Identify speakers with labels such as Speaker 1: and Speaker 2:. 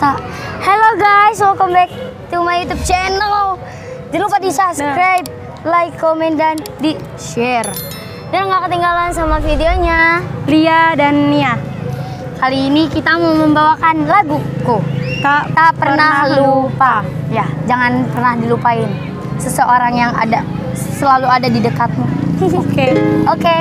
Speaker 1: kata Hello guys, welcome back to my YouTube channel. Jangan lupa di subscribe, nah. like, komen, dan di share. Dan nggak ketinggalan sama videonya.
Speaker 2: Lia dan Nia.
Speaker 1: Kali ini kita mau membawakan laguku.
Speaker 2: Tak,
Speaker 1: Tak pernah lupa. Ya, jangan pernah dilupain. Seseorang yang ada selalu ada di dekatmu.
Speaker 2: Oke.
Speaker 1: Oke.